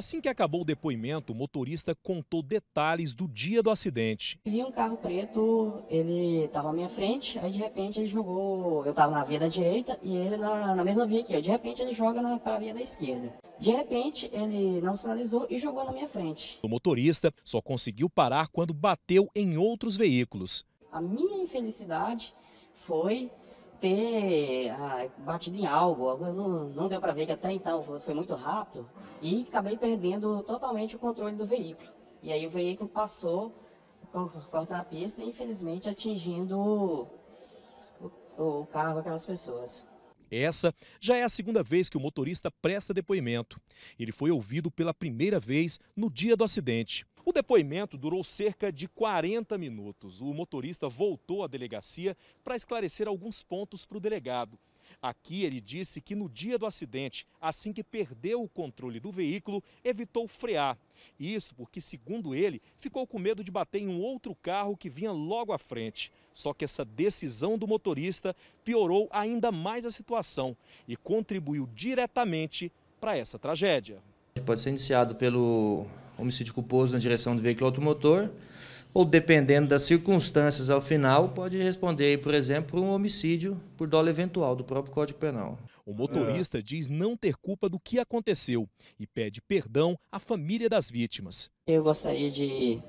Assim que acabou o depoimento, o motorista contou detalhes do dia do acidente. Vi um carro preto, ele estava à minha frente, aí de repente ele jogou, eu estava na via da direita e ele na, na mesma via que eu. De repente ele joga para a via da esquerda. De repente ele não sinalizou e jogou na minha frente. O motorista só conseguiu parar quando bateu em outros veículos. A minha infelicidade foi ter ah, batido em algo, não, não deu para ver que até então foi muito rápido e acabei perdendo totalmente o controle do veículo. E aí o veículo passou, cortando a pista e infelizmente atingindo o, o, carro daquelas pessoas. Essa já é a segunda vez que o motorista presta depoimento. Ele foi ouvido pela primeira vez no dia do acidente. O depoimento durou cerca de 40 minutos. O motorista voltou à delegacia para esclarecer alguns pontos para o delegado. Aqui ele disse que no dia do acidente, assim que perdeu o controle do veículo, evitou frear. Isso porque, segundo ele, ficou com medo de bater em um outro carro que vinha logo à frente. Só que essa decisão do motorista piorou ainda mais a situação e contribuiu diretamente para essa tragédia. Pode ser iniciado pelo homicídio culposo na direção do veículo automotor, ou dependendo das circunstâncias ao final, pode responder, por exemplo, um homicídio por dolo eventual do próprio Código Penal. O motorista é. diz não ter culpa do que aconteceu e pede perdão à família das vítimas. Eu gostaria de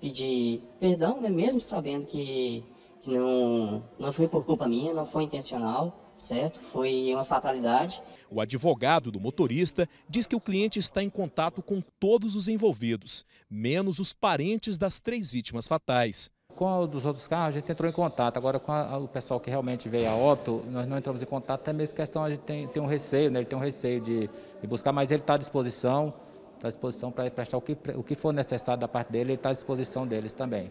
pedir perdão, né, mesmo sabendo que, que não, não foi por culpa minha, não foi intencional certo? Foi uma fatalidade. O advogado do motorista diz que o cliente está em contato com todos os envolvidos, menos os parentes das três vítimas fatais. Com os outros carros, a gente entrou em contato. Agora, com a, o pessoal que realmente veio a óbito, nós não entramos em contato, até mesmo questão a gente tem, tem um receio, né? ele tem um receio de, de buscar, mas ele está à disposição, está à disposição para prestar o que, o que for necessário da parte dele, ele está à disposição deles também.